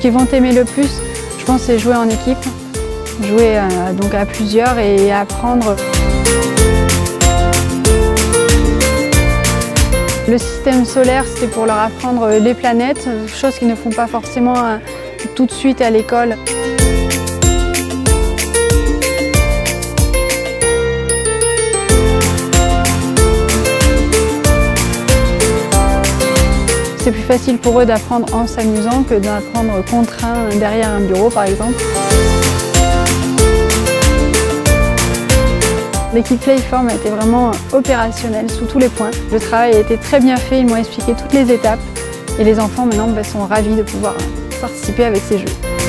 Ce qu'ils vont aimer le plus, je pense, c'est jouer en équipe, jouer euh, donc à plusieurs et apprendre. Le système solaire, c'était pour leur apprendre les planètes, chose qu'ils ne font pas forcément euh, tout de suite à l'école. C'est plus facile pour eux d'apprendre en s'amusant que d'apprendre contraint derrière un bureau par exemple. L'équipe Playform a été vraiment opérationnelle sous tous les points. Le travail a été très bien fait, ils m'ont expliqué toutes les étapes et les enfants maintenant bah, sont ravis de pouvoir participer avec ces jeux.